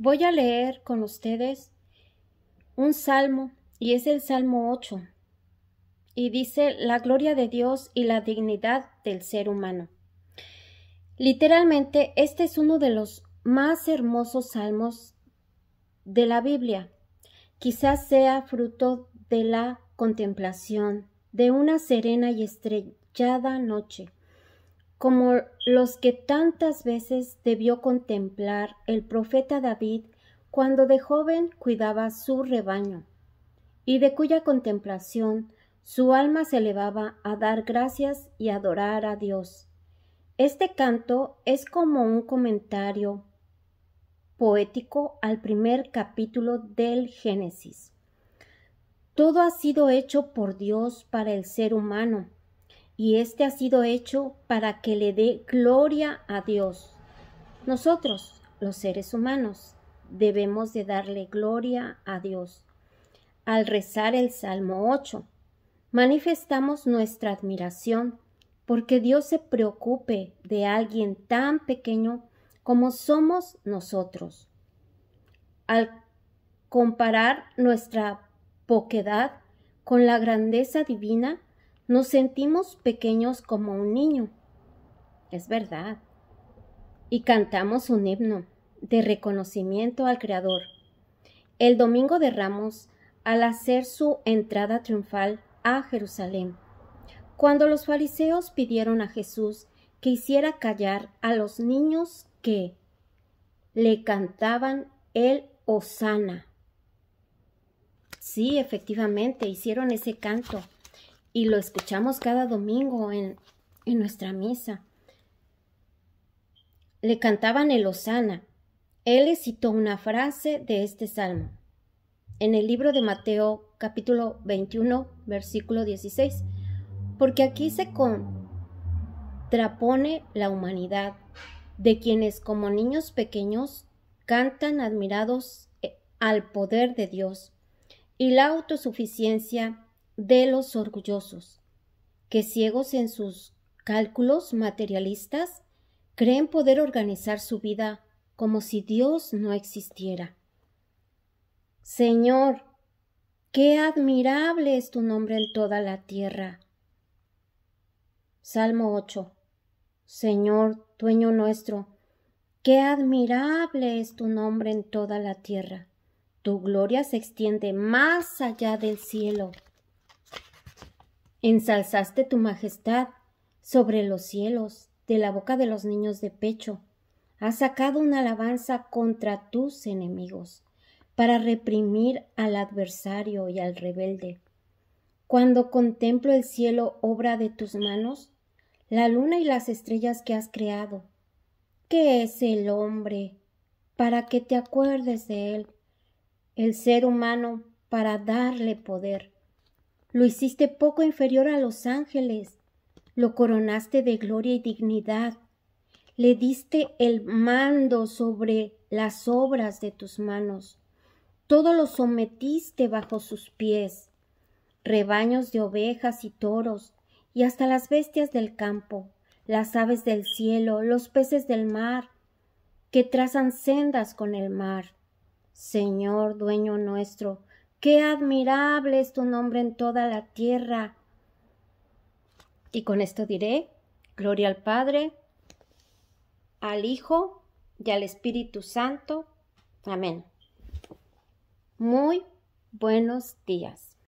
Voy a leer con ustedes un salmo y es el Salmo 8 y dice la gloria de Dios y la dignidad del ser humano. Literalmente, este es uno de los más hermosos salmos de la Biblia. Quizás sea fruto de la contemplación de una serena y estrellada noche como los que tantas veces debió contemplar el profeta David cuando de joven cuidaba su rebaño, y de cuya contemplación su alma se elevaba a dar gracias y adorar a Dios. Este canto es como un comentario poético al primer capítulo del Génesis. Todo ha sido hecho por Dios para el ser humano, y este ha sido hecho para que le dé gloria a Dios. Nosotros, los seres humanos, debemos de darle gloria a Dios. Al rezar el Salmo 8, manifestamos nuestra admiración porque Dios se preocupe de alguien tan pequeño como somos nosotros. Al comparar nuestra poquedad con la grandeza divina, nos sentimos pequeños como un niño. Es verdad. Y cantamos un himno de reconocimiento al Creador. El domingo de Ramos, al hacer su entrada triunfal a Jerusalén, cuando los fariseos pidieron a Jesús que hiciera callar a los niños que le cantaban el Osana. Sí, efectivamente, hicieron ese canto y lo escuchamos cada domingo en, en nuestra misa. Le cantaban el Osana. Él citó una frase de este salmo en el libro de Mateo capítulo 21 versículo 16, porque aquí se contrapone la humanidad de quienes como niños pequeños cantan admirados eh, al poder de Dios y la autosuficiencia de los orgullosos, que ciegos en sus cálculos materialistas, creen poder organizar su vida como si Dios no existiera. Señor, qué admirable es tu nombre en toda la tierra. Salmo 8. Señor, dueño nuestro, qué admirable es tu nombre en toda la tierra. Tu gloria se extiende más allá del cielo. Ensalzaste tu majestad sobre los cielos, de la boca de los niños de pecho. Has sacado una alabanza contra tus enemigos, para reprimir al adversario y al rebelde. Cuando contemplo el cielo obra de tus manos, la luna y las estrellas que has creado, ¿qué es el hombre para que te acuerdes de él? El ser humano para darle poder lo hiciste poco inferior a los ángeles, lo coronaste de gloria y dignidad, le diste el mando sobre las obras de tus manos, todo lo sometiste bajo sus pies, rebaños de ovejas y toros, y hasta las bestias del campo, las aves del cielo, los peces del mar, que trazan sendas con el mar. Señor, dueño nuestro, Qué admirable es tu nombre en toda la tierra. Y con esto diré, gloria al Padre, al Hijo y al Espíritu Santo. Amén. Muy buenos días.